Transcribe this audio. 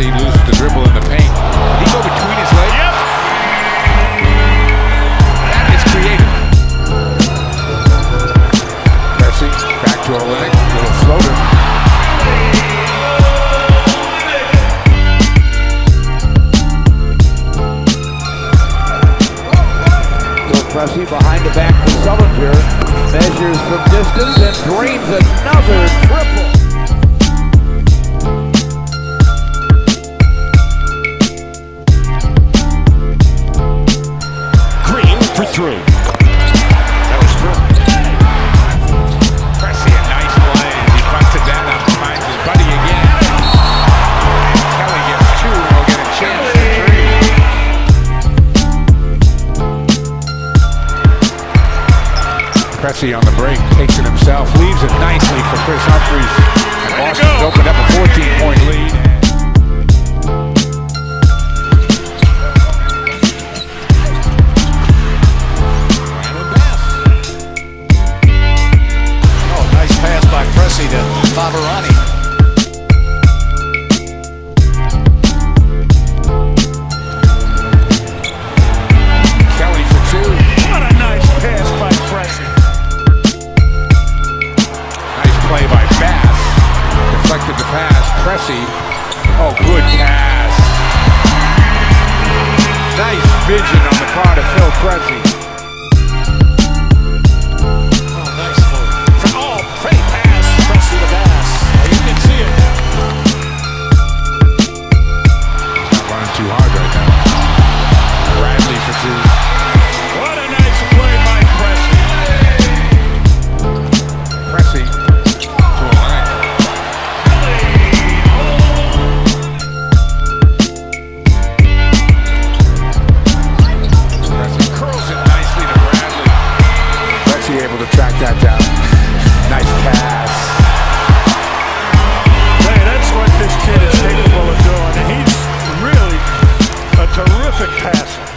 He loses the dribble in the paint. He go between his legs. Yep. That is creative. Messi back to Olynyk. Little floater. So Pressey behind the back to Sullinger. Measures from distance and drains another triple. Through. That was through. Pressey, a nice play. He busts it down finds his buddy again. Kelly gets two and will get a chance for three. Pressey on the break, takes it himself, leaves it nicely for Kris Humphries. And Boston's opened up a 14-point lead. Deflected the pass. Pressey. Oh, good pass. Nice vision on the part of Phil Pressey. to track that down. Nice pass. Hey, that's what this kid is capable of doing. And he's really a terrific passer.